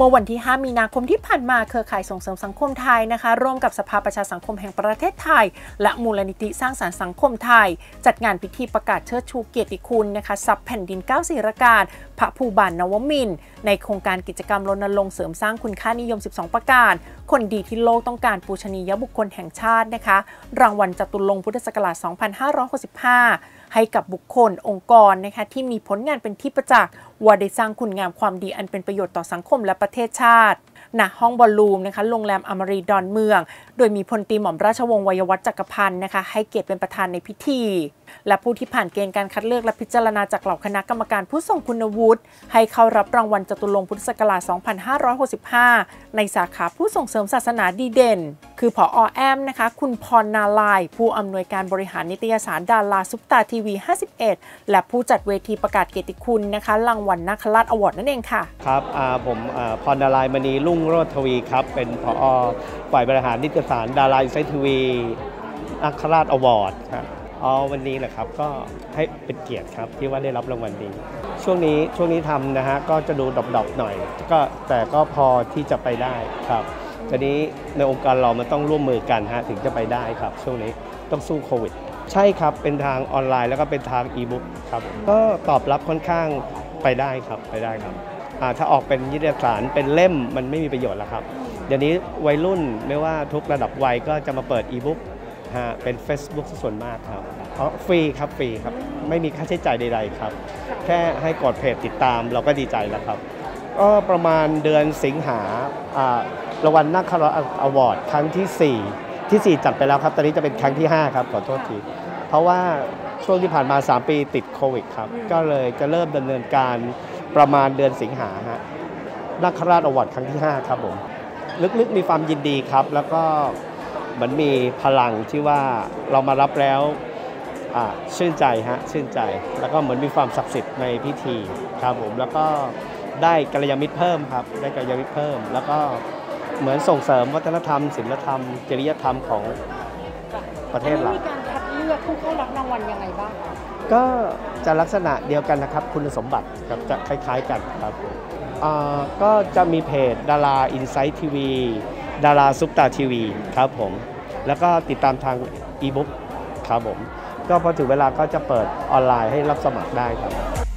เมื่อวันที่ 5 มีนาคมที่ผ่านมาเครือข่ายส่งเสริมสังคมไทยนะคะ ร่วมกับสภาประชาสังคมแห่งประเทศไทย และมูลนิธิสร้างสารรค์สังคมไทย จัดงานพิธีประกาศเชิดชูเกียรติคุณนะคะซับแผ่นดิน9ศิรการพระภูบาลนวมิน ในโครงการกิจกรรมรณรงค์เสริมสร้างคุณค่านิยม 12 ประการ คนดีที่โลกต้องการปูชนียบุคคลแห่งชาตินะคะ รางวัลจตุรงพุทธศักราช 2565 ให้กับบุคคลองค์กรนะคะที่มีผลงานเป็นที่ประจักษ์ ว่าได้สร้างคุณงามความดีอันเป็นประโยชน์ต่อสังคมและประเทศชาติณห้อง ballroom นะคะโรงแรมอมรีดอนเมือง โดยมีพลตรีหม่อมราชวงศ์วัยวัฒน์จักรพันธ์นะคะให้เกียรติเป็นประธานในพิธี และผู้ที่ผ่านเกณฑ์การคัดเลือกและพิจารณาจากเหล่าคณะกรรมการผู้ทรงคุณวุฒิให้เข้ารับรางวัลจตุรงค์พุทธศักราช 2565 ในสาขาผู้ส่งเสริมศาสนาดีเด่น คือผอแอ้มนะคะ คุณพรนารายณ์ ผู้อำนวยการบริหารนิตยสารดาราซุปตาทีวี 51 และผู้จัดเวทีประกาศเกียรติคุณนะคะรางวัลนาคราชอวอร์ดนั่นเองค่ะครับผมพรนารายณ์มณีรุ่งโรธทวีครับ เป็นผอฝ่ายบริหารนิตยสารดาราอินไซต์ทีวีนาคราชอวอร์ดครับอ๋อวันนี้แหละครับก็ให้เป็นเกียรติครับที่ว่าได้รับรางวัลนี้ ช่วงนี้ช่วงนี้ทำนะฮะก็จะดู drop ๆหน่อย ก็แต่ก็พอที่จะไปได้ครับทีนี้ในองค์กรเรามันต้องร่วมมือกันฮะถึงจะไปได้ครับ ช่วงนี้ต้องสู้โควิด ใช่ครับเป็นทางออนไลน์แล้วก็เป็นทางอีบุ๊กครับก็ตอบรับค่อนข้างไปได้ครับไปได้ครับ ถ้าออกเป็นนิตยสารเป็นเล่มมันไม่มีประโยชน์แล้วครับ เดี๋ยวนี้วัยรุ่นไม่ว่าทุกระดับวัยก็จะมาเปิดอีบุ๊กฮะเป็น Facebook ส่วนมากครับเพราะฟรีครับฟรีครับ ไม่มีค่าใช้จ่ายใด ๆ ครับ แค่ให้กดเพจติดตามเราก็ดีใจแล้วครับก็ประมาณเดือนสิงหาอ่ารางวัลนักคาราอวอร์ดครั้งที่ 4 ที่ 4 จัดไปแล้วครับ ตอนนี้จะเป็นครั้งที่ 5 ครับ ขอโทษที เพราะว่าช่วงที่ผ่านมา 3 ปีติดโควิดครับ ก็เลยจะเริ่มดำเนินการ ประมาณเดือนสิงหาฮะนักคาราชอวอร์ดครั้งที่ 5 ครับผม ลึกๆมีความยินดีครับ แล้วก็เหมือนมีพลังที่ว่าเรามารับแล้วชื่นใจฮะชื่นใจ แล้วก็เหมือนมีความศักดิ์สิทธิ์ในพิธีครับผม แล้วก็ได้กัลยาณมิตรเพิ่มครับ ได้กัลยาณมิตรเพิ่ม แล้วก็เหมือนส่งเสริมวัฒนธรรมศิลธรรม จริยธรรมของประเทศเรา ลือกผู้เข้ารับรางวัลยังไงบ้างคะก็จะลักษณะเดียวกันนะครับ คุณสมบัติครับจะคล้ายๆกันครับอ่าก็จะมีเพจดาราอินไซต์ทีวีดาราซุปตาทีวีครับผม แล้วก็ติดตามทางอีบุ๊กครับผม ก็พอถึงเวลาก็จะเปิดออนไลน์ให้รับสมัครได้ครับ